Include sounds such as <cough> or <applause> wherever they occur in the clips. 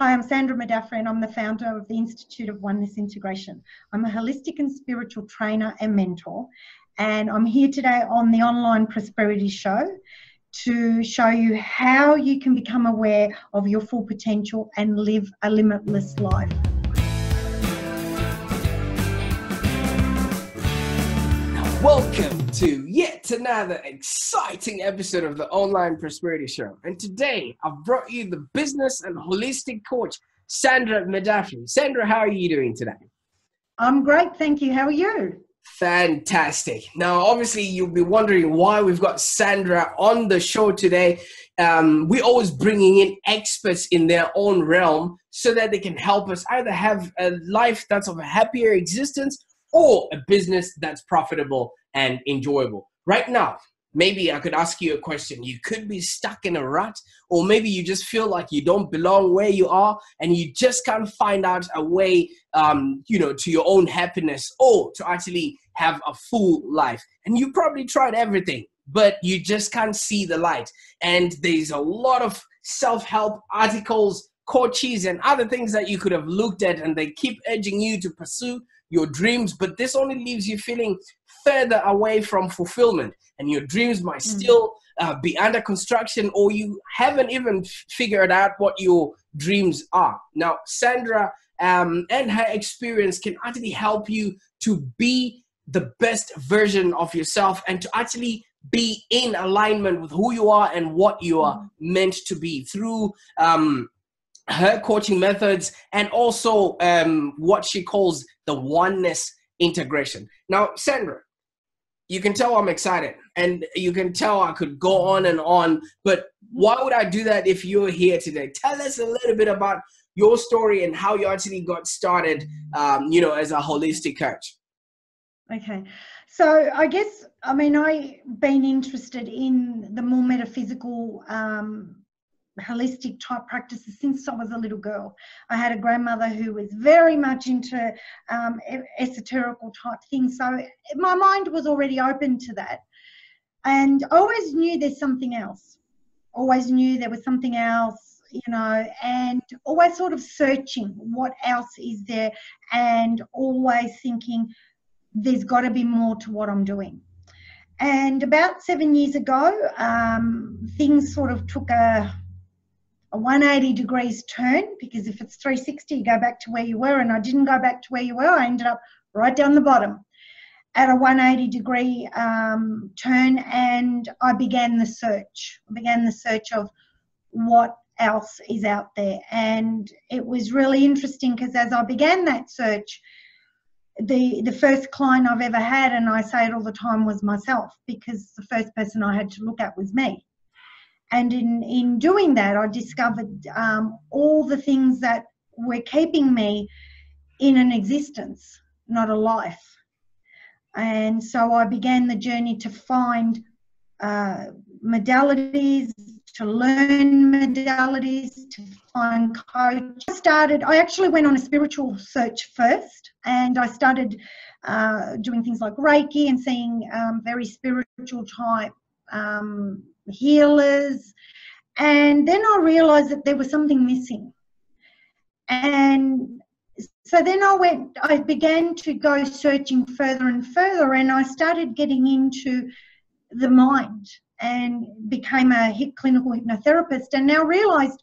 Hi, I'm Sandra Madafferi, and I'm the founder of the Institute of Oneness Integration. I'm a holistic and spiritual trainer and mentor, and I'm here today on the Online Prosperity Show to show you how you can become aware of your full potential and live a limitless life. Welcome to yet another exciting episode of the Online Prosperity Show. And today I've brought you the business and holistic coach, Sandra Madafferi. Sandra, how are you doing today? I'm great, thank you. How are you? Fantastic. Now, obviously, you'll be wondering why we've got Sandra on the show today. Um, we're always bringing in experts in their own realm so that they can help us either have a life that's of a happier existence or a business that's profitable and enjoyable. Right now, maybe I could ask you a question. You could be stuck in a rut, or maybe you just feel like you don't belong where you are and you just can't find out a way, um, you know, to your own happiness or to actually have a full life. And you probably tried everything, but you just can't see the light. And there's a lot of self help articles, coaches, and other things that you could have looked at, and they keep urging you to pursue your dreams, but this only leaves you feeling further away from fulfillment. And your dreams might mm. still uh, be under construction, or you haven't even figured out what your dreams are. Now, Sandra um, and her experience can actually help you to be the best version of yourself and to actually be in alignment with who you are and what you are mm. meant to be through um, her coaching methods and also um, what she calls the oneness integration. Now, Sandra, you can tell I'm excited and you can tell I could go on and on, but why would I do that if you're here today? Tell us a little bit about your story and how you actually got started, um, you know, as a holistic coach. Okay. So I guess, I mean, I've been interested in the more metaphysical um, holistic type practices since I was a little girl. I had a grandmother who was very much into um, esoterical type things, so my mind was already open to that. And I always knew there's something else. Always knew there was something else, you know, and always sort of searching what else is there, and always thinking there's got to be more to what I'm doing. And about seven years ago, um, things sort of took a a 180 degrees turn because if it's 360 you go back to where you were and i didn't go back to where you were i ended up right down the bottom at a 180 degree um, turn and i began the search. I began the search of what else is out there. And it was really interesting because as i began that search the the first client i've ever had and i say it all the time was myself because the first person i had to look at was me and in, in doing that, I discovered um, all the things that were keeping me in an existence, not a life. And so I began the journey to find uh, modalities, to learn modalities, to find coach. I started, I actually went on a spiritual search first, and I started uh, doing things like Reiki and seeing um, very spiritual type um, healers. And then I realized that there was something missing. And so then I went, I began to go searching further and further, and I started getting into the mind and became a clinical hypnotherapist, and now realized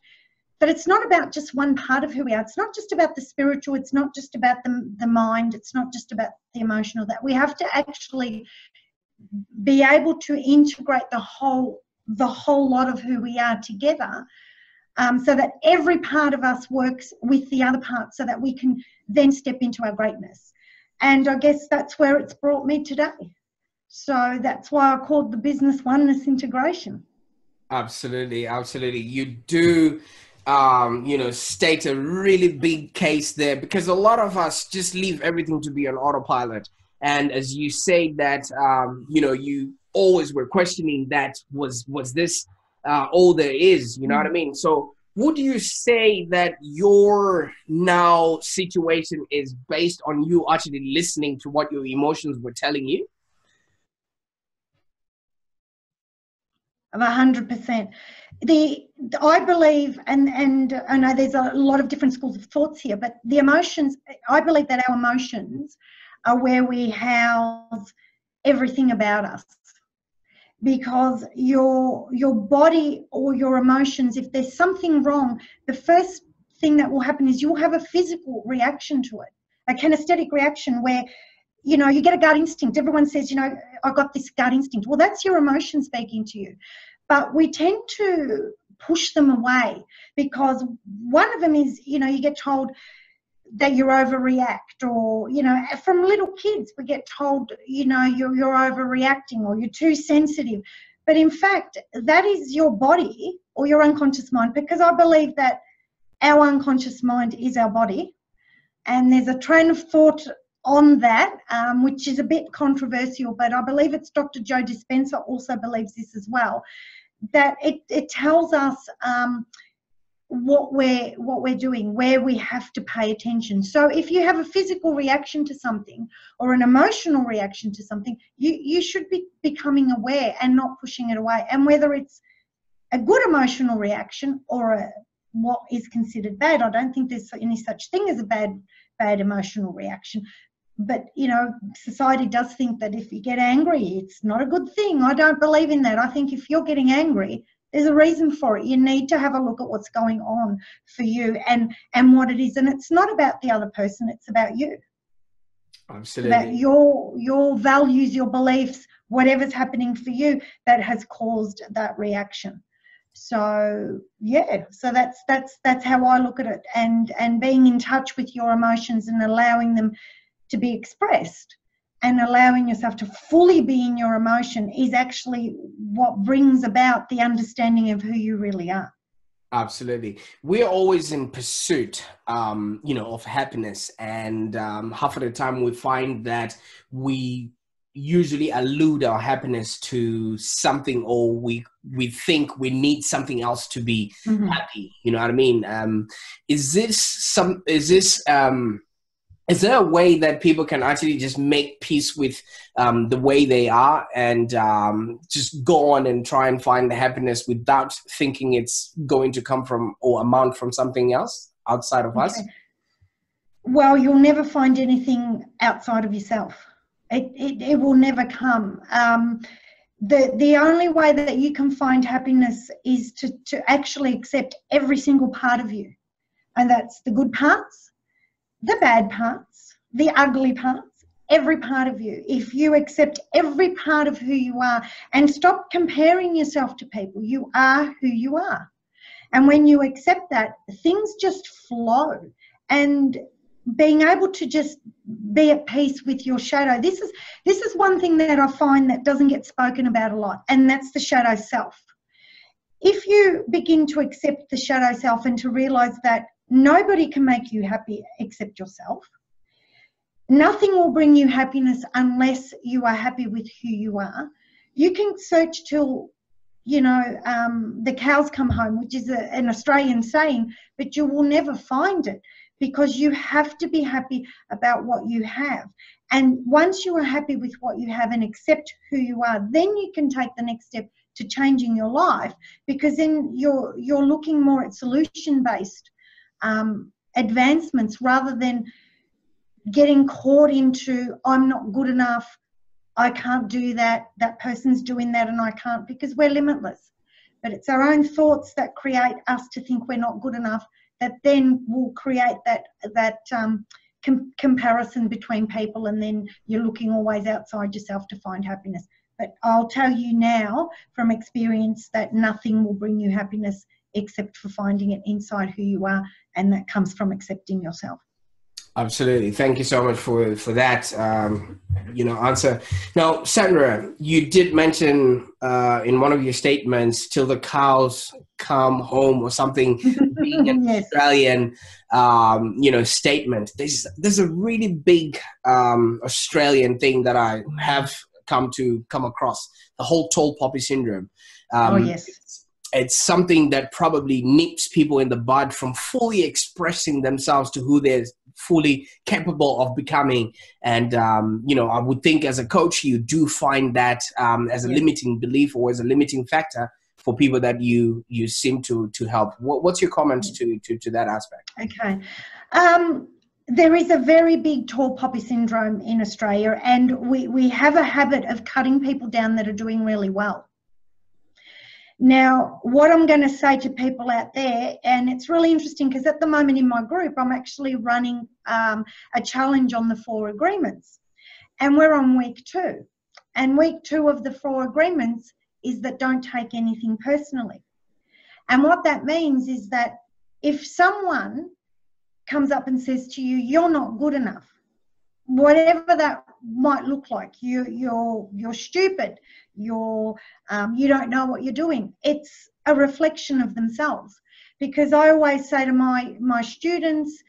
that it's not about just one part of who we are. It's not just about the spiritual, it's not just about the, the mind, it's not just about the emotional, that we have to actually be able to integrate the whole the whole lot of who we are together um, so that every part of us works with the other part so that we can then step into our greatness. And I guess that's where it's brought me today. So that's why I called the business oneness integration. Absolutely, absolutely. You do um, you know, state a really big case there because a lot of us just leave everything to be on autopilot. And as you say that, um, you know, you always were questioning that was was this uh, all there is you know what i mean so would you say that your now situation is based on you actually listening to what your emotions were telling you of a hundred percent. The I believe, and and I know there's a lot of different schools of thoughts here, but the emotions. I believe that our emotions are where we house everything about us because your your body or your emotions if there's something wrong the first thing that will happen is you'll have a physical reaction to it a kinesthetic reaction where you know you get a gut instinct. Everyone says you know i got this gut instinct. Well that's your emotion speaking to you. But we tend to push them away because one of them is you know you get told that you overreact or you know from little kids we get told you know you're, you're overreacting or you're too sensitive. But in fact that is your body or your unconscious mind because i believe that our unconscious mind is our body. And there's a train of thought on that um, which is a bit controversial but i believe it's dr joe dispenza also believes this as well that it, it tells us um, what we're what we're doing where we have to pay attention. So if you have a physical reaction to something or an emotional reaction to something you you should be becoming aware and not pushing it away. And whether it's a good emotional reaction or a what is considered bad i don't think there's any such thing as a bad bad emotional reaction. But you know society does think that if you get angry it's not a good thing. I don't believe in that. I think if you're getting angry there's a reason for it. You need to have a look at what's going on for you and and what it is. And it's not about the other person it's about you. Absolutely. About your your values your beliefs whatever's happening for you that has caused that reaction. So yeah so that's that's that's how i look at it. And and being in touch with your emotions and allowing them to be expressed and allowing yourself to fully be in your emotion is actually what brings about the understanding of who you really are. Absolutely. We're always in pursuit um, you know of happiness and um, half of the time we find that we usually allude our happiness to something or we we think we need something else to be mm-hmm. happy. You know what i mean? Um, is this some is this um, is there a way that people can actually just make peace with um, the way they are and um, just go on and try and find the happiness without thinking it's going to come from or amount from something else outside of okay. us? Well, you'll never find anything outside of yourself. It, it, it will never come. Um, the, the only way that you can find happiness is to, to actually accept every single part of you. And that's the good parts the bad parts, the ugly parts, every part of you. If you accept every part of who you are and stop comparing yourself to people, you are who you are. And when you accept that, things just flow. And being able to just be at peace with your shadow. This is this is one thing that I find that doesn't get spoken about a lot, and that's the shadow self. If you begin to accept the shadow self and to realize that Nobody can make you happy except yourself. Nothing will bring you happiness unless you are happy with who you are. You can search till, you know, um, the cows come home, which is a, an Australian saying, but you will never find it because you have to be happy about what you have. And once you are happy with what you have and accept who you are, then you can take the next step to changing your life because then you're you're looking more at solution based um, advancements rather than getting caught into I'm not good enough, I can't do that, that person's doing that and I can't because we're limitless. But it's our own thoughts that create us to think we're not good enough that then will create that that um, com- comparison between people and then you're looking always outside yourself to find happiness. But I'll tell you now from experience that nothing will bring you happiness except for finding it inside who you are and that comes from accepting yourself. Absolutely. Thank you so much for for that um, you know answer. Now sandra you did mention uh, in one of your statements till the cows come home or something <laughs> being an yes. australian um, you know statement. There's there's a really big um, australian thing that i have come to come across. The whole tall poppy syndrome. Oh um, yes it's something that probably nips people in the bud from fully expressing themselves to who they're fully capable of becoming. And, um, you know, I would think as a coach, you do find that um, as a yeah. limiting belief or as a limiting factor for people that you you seem to to help. What, what's your comments to, to to that aspect? Okay. Um, there is a very big tall poppy syndrome in Australia, and we, we have a habit of cutting people down that are doing really well. Now, what I'm going to say to people out there, and it's really interesting because at the moment in my group, I'm actually running um, a challenge on the four agreements, and we're on week two. And week two of the four agreements is that don't take anything personally. And what that means is that if someone comes up and says to you, "You're not good enough," whatever that might look like, you you're you're stupid, you're um, you don't know what you're doing. It's a reflection of themselves. Because I always say to my my students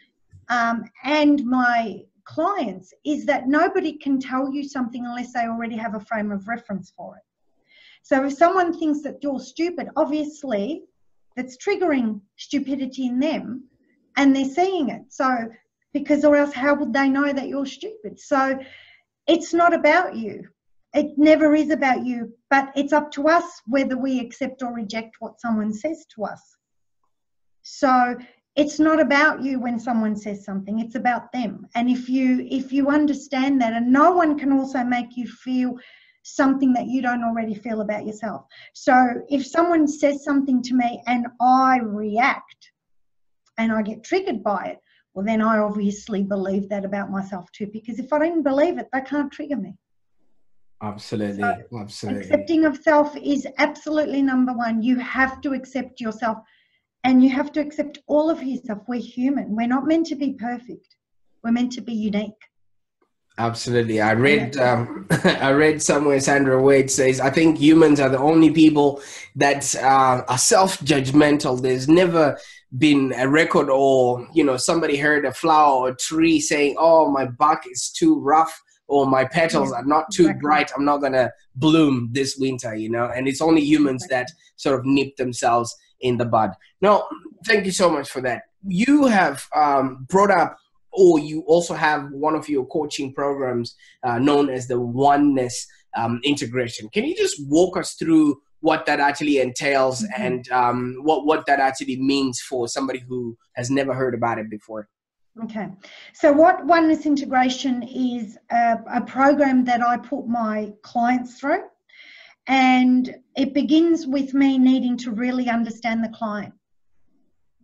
um, and my clients is that nobody can tell you something unless they already have a frame of reference for it. So if someone thinks that you're stupid, obviously that's triggering stupidity in them and they're seeing it. So, because or else how would they know that you're stupid? So, it's not about you. It never is about you, but it's up to us whether we accept or reject what someone says to us. So, it's not about you when someone says something it's about them and if you if you understand that and no one can also make you feel something that you don't already feel about yourself so if someone says something to me and i react and I get triggered by it, well, then I obviously believe that about myself too. Because if I don't believe it, they can't trigger me. Absolutely. So absolutely. Accepting of self is absolutely number one. You have to accept yourself and you have to accept all of yourself. We're human. We're not meant to be perfect. We're meant to be unique. Absolutely. I read um, <laughs> I read somewhere Sandra Wade says, I think humans are the only people that uh, are self-judgmental. There's never been a record or, you know, somebody heard a flower or tree saying, oh, my bark is too rough or my petals yeah, are not too exactly. bright. I'm not going to bloom this winter, you know, and it's only humans that sort of nip themselves in the bud. No, thank you so much for that. You have um, brought up or you also have one of your coaching programs uh, known as the oneness um, integration. Can you just walk us through what that actually entails mm-hmm. and um, what what that actually means for somebody who has never heard about it before? Okay, so what oneness integration is a, a program that I put my clients through, and it begins with me needing to really understand the client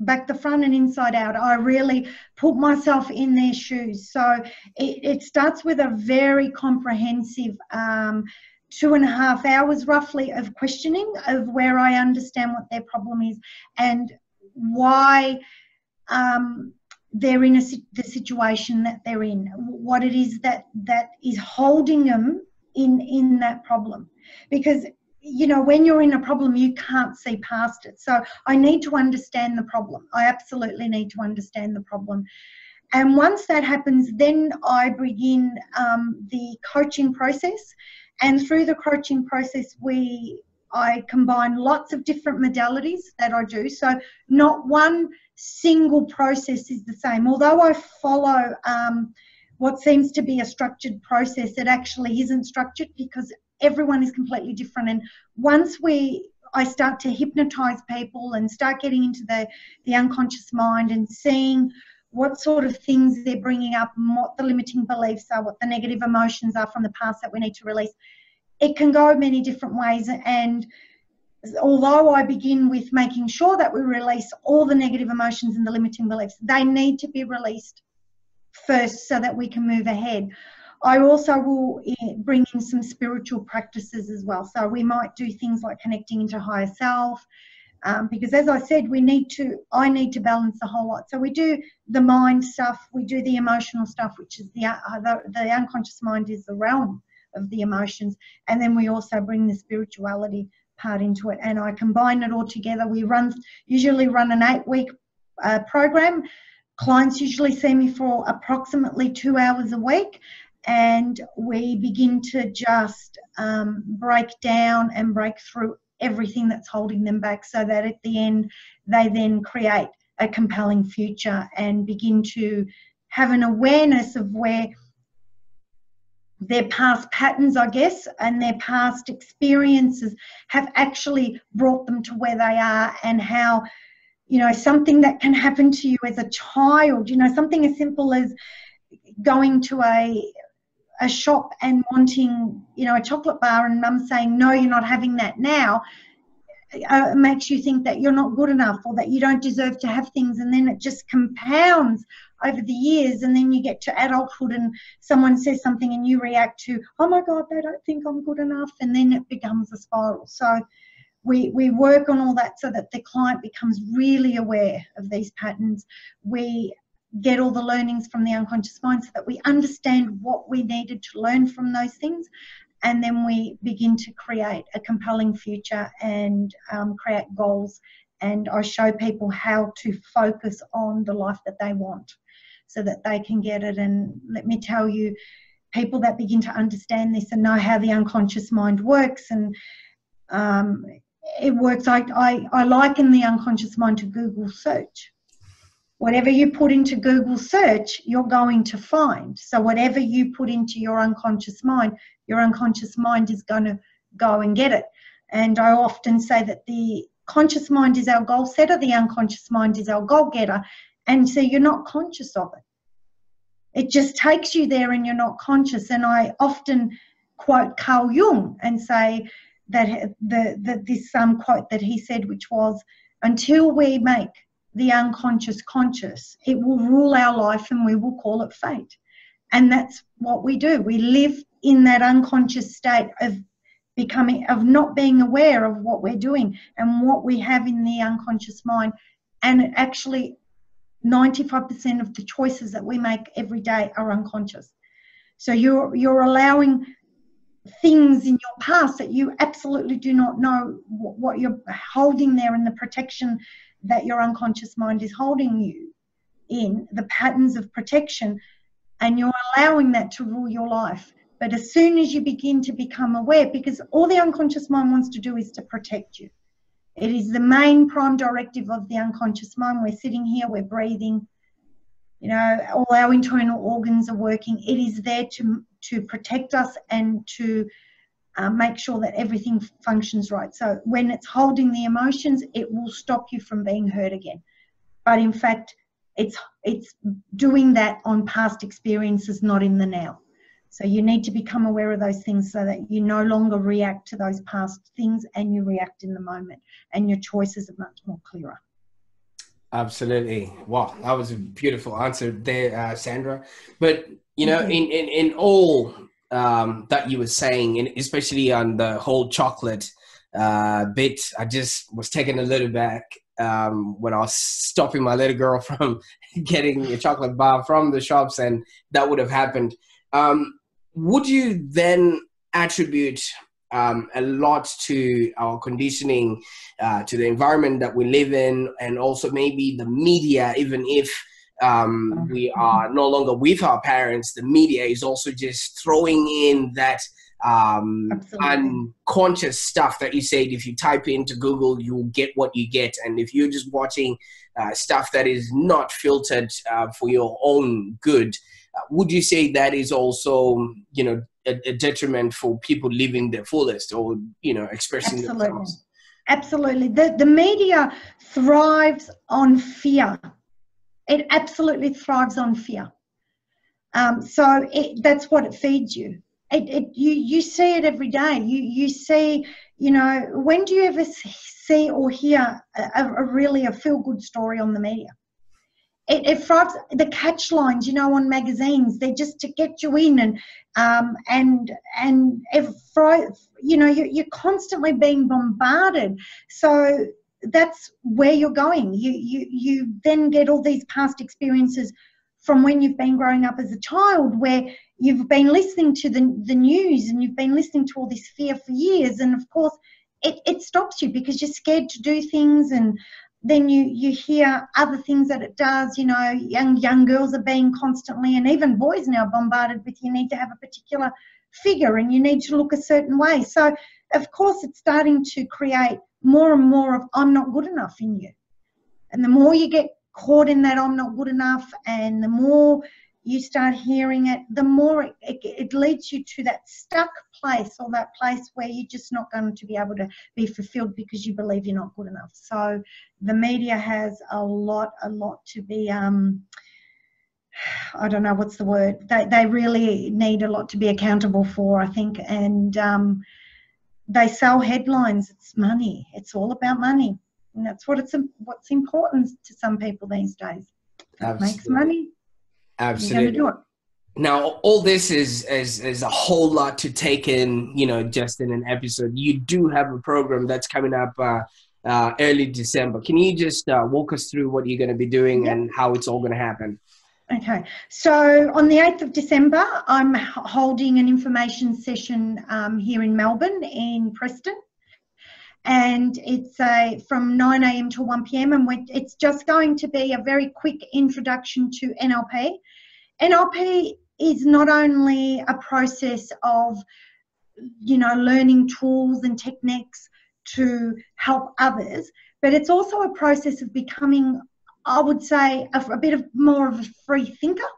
back the front and inside out. I really put myself in their shoes. So it, it starts with a very comprehensive um, two and a half hours roughly of questioning of where I understand what their problem is and why um, they're in a, the situation that they're in, what it is that that is holding them in in that problem, because you know, when you're in a problem, you can't see past it. So I need to understand the problem. I absolutely need to understand the problem. And once that happens, then I begin um, the coaching process. And through the coaching process, we I combine lots of different modalities that I do. So not one single process is the same. Although I follow um, what seems to be a structured process, it actually isn't structured because everyone is completely different. And once we I start to hypnotize people and start getting into the, the unconscious mind and seeing what sort of things they're bringing up and what the limiting beliefs are, what the negative emotions are from the past that we need to release. It can go many different ways. And although I begin with making sure that we release all the negative emotions and the limiting beliefs, they need to be released first so that we can move ahead. I also will eh, bring in some spiritual practices as well. So we might do things like connecting into higher self, um, because as I said, we need to. I need to balance the whole lot. So we do the mind stuff, we do the emotional stuff, which is the uh, the, the unconscious mind is the realm of the emotions, and then we also bring the spirituality part into it, and I combine it all together. We run usually run an eight week uh, program. Clients usually see me for approximately two hours a week, and we begin to just um, break down and break through everything that's holding them back so that at the end they then create a compelling future and begin to have an awareness of where their past patterns, I guess, and their past experiences have actually brought them to where they are, and how, you know, something that can happen to you as a child, you know, something as simple as going to a a shop and wanting, you know, a chocolate bar, and mum saying, "No, you're not having that now," uh, makes you think that you're not good enough or that you don't deserve to have things, and then it just compounds over the years and then you get to adulthood and someone says something and you react to oh my god they don't think i'm good enough and then it becomes a spiral. So we, we work on all that so that the client becomes really aware of these patterns. We get all the learnings from the unconscious mind so that we understand what we needed to learn from those things and then we begin to create a compelling future and um, create goals and i show people how to focus on the life that they want so that they can get it. And let me tell you, people that begin to understand this and know how the unconscious mind works and um, it works. I, I, I liken the unconscious mind to Google search. Whatever you put into Google search, you're going to find. So, whatever you put into your unconscious mind, your unconscious mind is going to go and get it. And I often say that the conscious mind is our goal setter, the unconscious mind is our goal getter, and so you're not conscious of it. It just takes you there and you're not conscious. And I often quote Carl Jung and say that the, the this um, quote that he said, which was, "Until we make the unconscious conscious, it will rule our life, and we will call it fate." And that's what we do. We live in that unconscious state of becoming of not being aware of what we're doing and what we have in the unconscious mind and actually 95% of the choices that we make every day are unconscious. So you're you're allowing things in your past that you absolutely do not know what you're holding there in the protection that your unconscious mind is holding you in the patterns of protection and you're allowing that to rule your life but as soon as you begin to become aware because all the unconscious mind wants to do is to protect you it is the main prime directive of the unconscious mind. We're sitting here, we're breathing, you know, all our internal organs are working. It is there to, to protect us and to uh, make sure that everything functions right. So when it's holding the emotions, it will stop you from being hurt again. But in fact, it's it's doing that on past experiences, not in the now. So you need to become aware of those things so that you no longer react to those past things and you react in the moment and your choices are much more clearer. Absolutely. Wow, that was a beautiful answer there, uh, Sandra. But you know, in, in in all um, that you were saying, and especially on the whole chocolate uh, bit, I just was taken a little back um, when I was stopping my little girl <laughs> from getting a chocolate bar from the shops, and that would have happened. Um, would you then attribute um, a lot to our conditioning, uh, to the environment that we live in, and also maybe the media, even if um, we are no longer with our parents, the media is also just throwing in that um, unconscious stuff that you said. If you type into Google, you'll get what you get. And if you're just watching uh, stuff that is not filtered uh, for your own good, would you say that is also you know a, a, detriment for people living their fullest or you know expressing absolutely. themselves? Absolutely. The, the media thrives on fear it absolutely thrives on fear um, so it, that's what it feeds you it, it, you you see it every day you you see you know when do you ever see or hear a, a really a feel good story on the media it, it frauds the catch lines, you know, on magazines. They're just to get you in and um, and and if you know you, you're constantly being bombarded. So that's where you're going. You you you then get all these past experiences from when you've been growing up as a child, where you've been listening to the the news and you've been listening to all this fear for years, and of course. It, it stops you because you're scared to do things and then you you hear other things that it does you know young young girls are being constantly and even boys now bombarded with you need to have a particular figure and you need to look a certain way so of course it's starting to create more and more of i'm not good enough in you and the more you get caught in that i'm not good enough and the more you start hearing it, the more it, it, it, leads you to that stuck place or that place where you're just not going to be able to be fulfilled because you believe you're not good enough. So the media has a lot, a lot to be. Um, I don't know what's the word. They they really need a lot to be accountable for, I think, and um, they sell headlines. It's money. It's all about money, and that's what it's what's important to some people these days. It makes money Absolutely. do it. Now, all this is, is is a whole lot to take in, you know, just in an episode. You do have a program that's coming up uh, uh, early December. Can you just uh, walk us through what you're going to be doing yep. and how it's all going to happen? Okay, so on the 8th of December, I'm holding an information session um, here in Melbourne, in Preston and it's a from 9 a.m. to 1 p.m. and it's just going to be a very quick introduction to NLP. NLP is not only a process of you know learning tools and techniques to help others, but it's also a process of becoming, I would say, a, a bit of more of a free thinker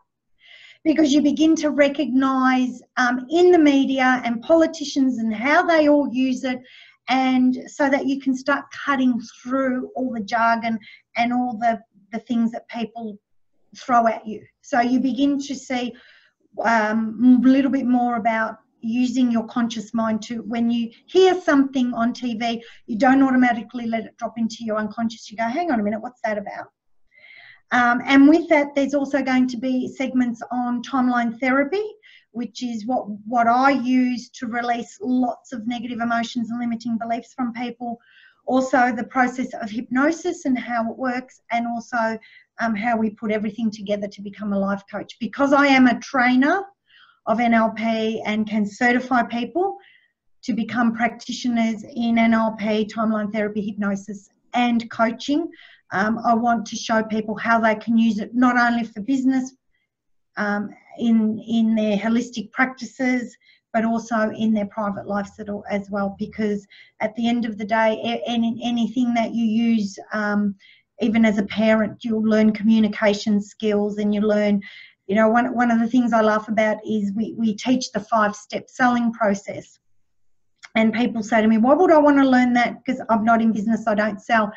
because you begin to recognize um, in the media and politicians and how they all use it and so that you can start cutting through all the jargon and all the, the things that people throw at you. So you begin to see um, a little bit more about using your conscious mind to when you hear something on TV, you don't automatically let it drop into your unconscious. You go, hang on a minute, what's that about? Um, and with that, there's also going to be segments on timeline therapy, which is what, what I use to release lots of negative emotions and limiting beliefs from people. Also, the process of hypnosis and how it works, and also um, how we put everything together to become a life coach. Because I am a trainer of NLP and can certify people to become practitioners in NLP, timeline therapy, hypnosis, and coaching. Um, I want to show people how they can use it not only for business um, in in their holistic practices, but also in their private lives as well. Because at the end of the day, any, anything that you use, um, even as a parent, you'll learn communication skills and you learn. You know, one, one of the things I laugh about is we, we teach the five step selling process. And people say to me, Why would I want to learn that? Because I'm not in business, I don't sell.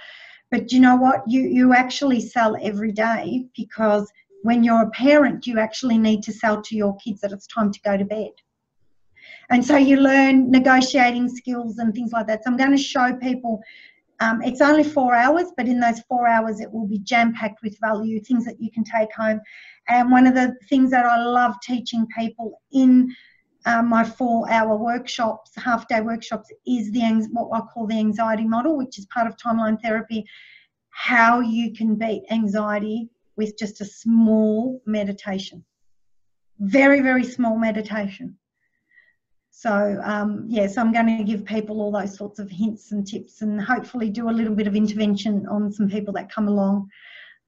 But you know what? You, you actually sell every day because when you're a parent, you actually need to sell to your kids that it's time to go to bed. And so you learn negotiating skills and things like that. So I'm going to show people um, it's only four hours, but in those four hours, it will be jam packed with value, things that you can take home. And one of the things that I love teaching people in uh, my four hour workshops, half day workshops, is the what I call the anxiety model, which is part of timeline therapy. How you can beat anxiety with just a small meditation. Very, very small meditation. So, um, yeah, so I'm going to give people all those sorts of hints and tips and hopefully do a little bit of intervention on some people that come along.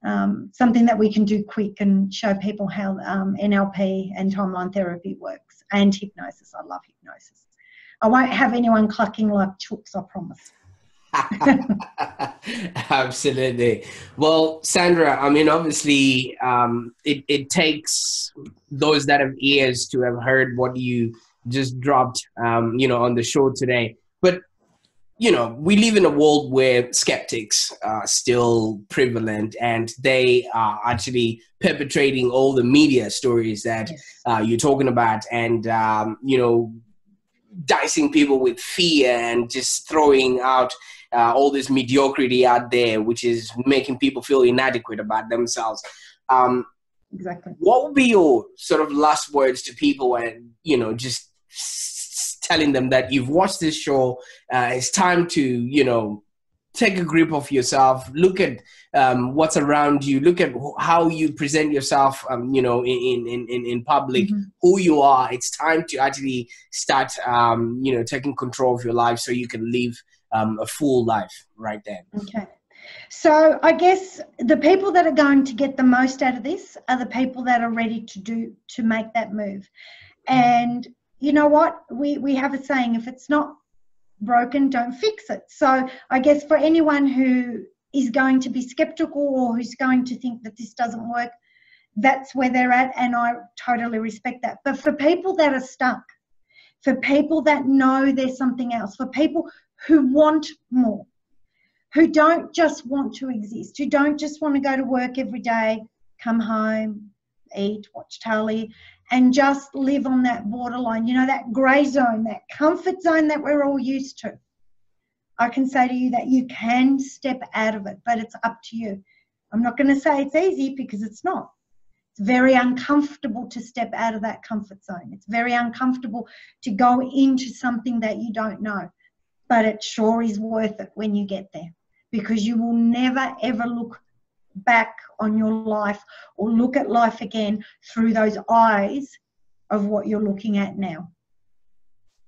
Um, something that we can do quick and show people how um, NLP and timeline therapy works and hypnosis. I love hypnosis. I won't have anyone clucking like chooks, I promise. <laughs> Absolutely. Well, Sandra, I mean, obviously, um, it, it takes those that have ears to have heard what you just dropped, um, you know, on the show today. But, you know, we live in a world where skeptics are still prevalent and they are actually perpetrating all the media stories that uh, you're talking about. And, um, you know, dicing people with fear and just throwing out uh, all this mediocrity out there, which is making people feel inadequate about themselves. Um, exactly. What would be your sort of last words to people, and you know, just telling them that you've watched this show? Uh, it's time to you know take a grip of yourself look at um, what's around you look at how you present yourself um, you know in in in, in public mm-hmm. who you are it's time to actually start um, you know taking control of your life so you can live um, a full life right then. Okay. So I guess the people that are going to get the most out of this are the people that are ready to do to make that move. And you know what? We we have a saying if it's not broken, don't fix it. So I guess for anyone who is going to be skeptical or who's going to think that this doesn't work, that's where they're at, and I totally respect that. But for people that are stuck, for people that know there's something else, for people who want more, who don't just want to exist, who don't just want to go to work every day, come home, eat, watch telly, and just live on that borderline, you know, that grey zone, that comfort zone that we're all used to. I can say to you that you can step out of it, but it's up to you. I'm not going to say it's easy because it's not. It's very uncomfortable to step out of that comfort zone. It's very uncomfortable to go into something that you don't know, but it sure is worth it when you get there because you will never ever look back on your life or look at life again through those eyes of what you're looking at now.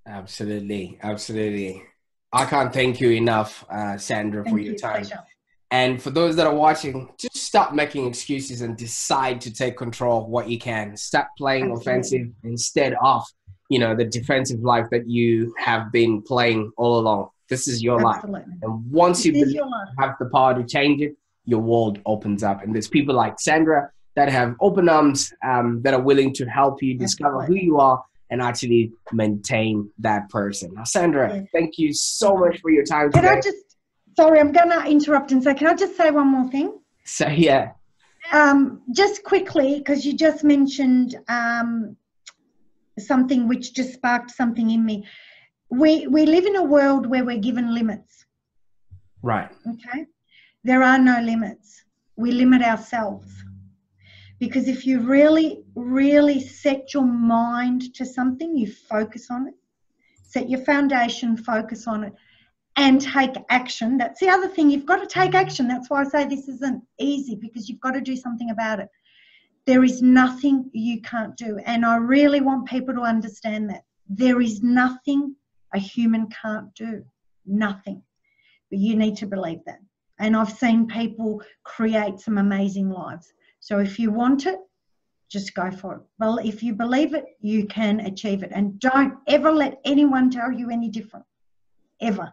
Absolutely, absolutely. I can't thank you enough, uh, Sandra, thank for your time. Pleasure. And for those that are watching, just stop making excuses and decide to take control of what you can. Stop playing Absolutely. offensive instead of, you know, the defensive life that you have been playing all along. This is your Absolutely. life. And once this you have the power to change it, your world opens up. And there's people like Sandra that have open arms um, that are willing to help you discover who you are and actually maintain that person. Now, Sandra, yes. thank you so much for your time. Can today. I just, sorry, I'm going to interrupt and say, can I just say one more thing? So, yeah. Um, just quickly, because you just mentioned um, something which just sparked something in me. We, we live in a world where we're given limits. Right. Okay. There are no limits. We limit ourselves. Because if you really, really set your mind to something, you focus on it, set your foundation, focus on it, and take action. That's the other thing. You've got to take action. That's why I say this isn't easy because you've got to do something about it. There is nothing you can't do. And I really want people to understand that. There is nothing a human can't do. Nothing. But you need to believe that. And I've seen people create some amazing lives. So if you want it, just go for it. Well, if you believe it, you can achieve it. And don't ever let anyone tell you any different. Ever.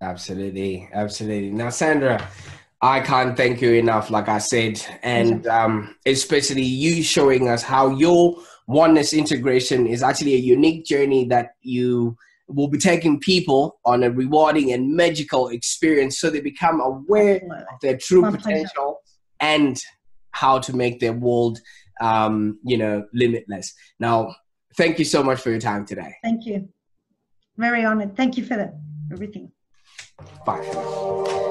Absolutely. Absolutely. Now, Sandra, I can't thank you enough, like I said, and um, especially you showing us how your oneness integration is actually a unique journey that you will be taking people on a rewarding and magical experience so they become aware of their true potential and how to make their world um, you know limitless. Now thank you so much for your time today. Thank you. Very honored. Thank you for that. Everything. Bye